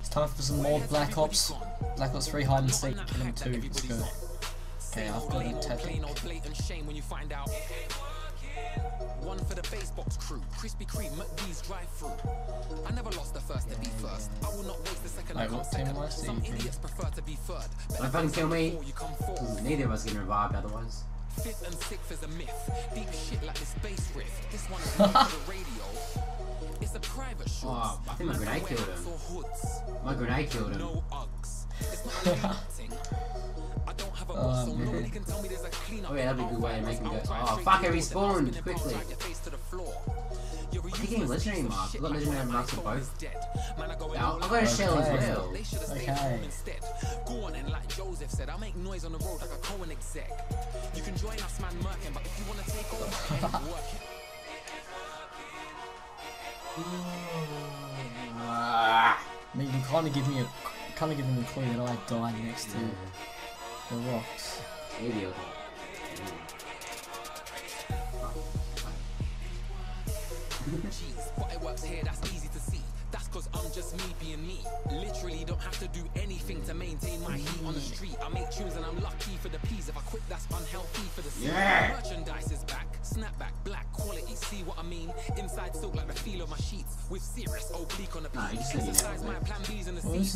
It's time for some more Black Ops. Black Ops 3 hide and seek. Killing 2. Let's go. Okay, I've got a tactic. One for the base box crew, Krispy Kreme, McDee's drive through. I never lost the first to be first. I will not waste a second Wait, to come what team second. am I? So Some idiots prefer to be third. Don't fucking kill me. You come fourth. Neither of us getting revived otherwise. Fifth and sixth is a myth. Deep shit like this bass riff. This one is the radio. It's a private shoot. Oh, I think my grenade killed him. My grenade killed him. no Uggs. It's not a lead thing. I don't have a Oh, so man. nobody can tell me there's a cleanup. Oh yeah, that'd be a good way to I'll make him go. Oh fuck, to it the wall, then respawned quickly. drive your face to. You're a I getting legendary marks. I've got legendary marks for both. Man, I go Yeah, in I've got a shell as well. They should have stayed Okay. instead. Go on and like Joseph said, I'll make noise on the road like a Cohen exec. You can join us, man, Merkin, but if you wanna take over, then work it. I mean, you kind of give me a, kind of give me a clue that I died next to Yeah. the rocks. Idiot. Jeez, but it works here, that's easy to see. That's cause I'm just me being me. Literally don't have to do anything to maintain my heat on the street. I make tunes and I'm lucky for the peas. If I quit, that's unhealthy for the scene. Yeah. Merchandise is back, snapback, black. See what I mean? Inside silk like the feel of my sheets. With serious oblique on the Nah, Exercise my plan B's in the Well, this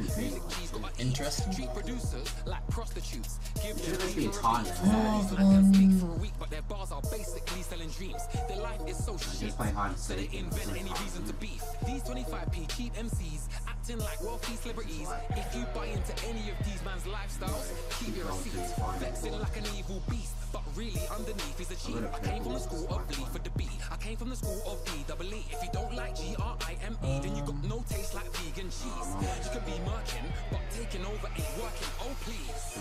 is Music G's got my interesting. Treat producers like prostitutes. Give them time? Oh, Somebody so I can speak for a week, but their bars are basically selling dreams. Their life is so shit. Just play hide and So they invent any reason to beef. These 25p cheap MCs acting like wealthy celebrities. If you buy into any of these man's lifestyles, keep your receipts. Flexing like an evil beast, but really underneath is a cheat. I came from the school of Lee for the B. I came from the school of D double E. If you don't like G R I M E, then you got no taste like vegan cheese. You could be merkin, but taking over ain't working. Oh please.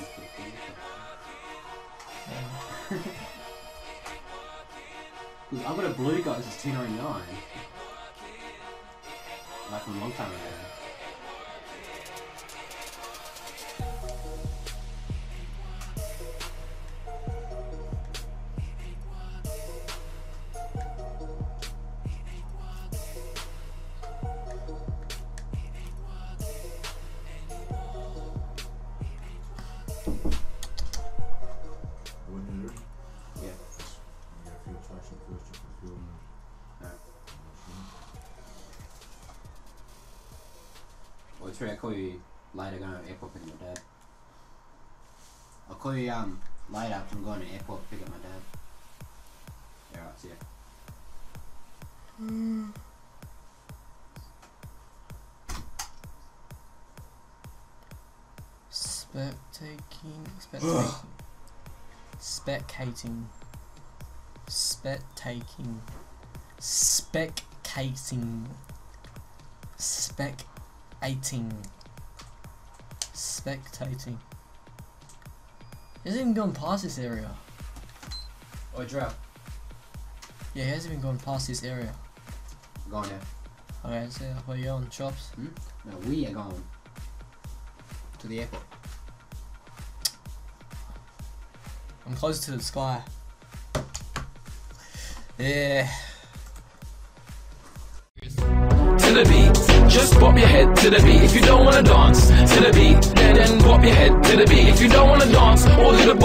Look, I've got a blue guy, is 299. Like from a long time ago. Got fuel traction first, you put fuel in it. Well, it's true, I'll call you later going to the airport picking my dad. I'll call you um later 'cause I'm going to the airport to pick up my dad. Yeah, right, see ya. Spectating, spectating, spectating, spectating, spectating, spectating, spectating. He hasn't even gone past this area. Oi, Drill. Yeah, he hasn't even gone past this area. Going there. Okay, so where you on? Chops? Hmm? No, we are going to the airport. I'm close to the sky. Yeah. to the beat. Just bop your head to the beat. If you don't wanna dance to the beat, then bop your head to the beat. If you don't wanna dance or do the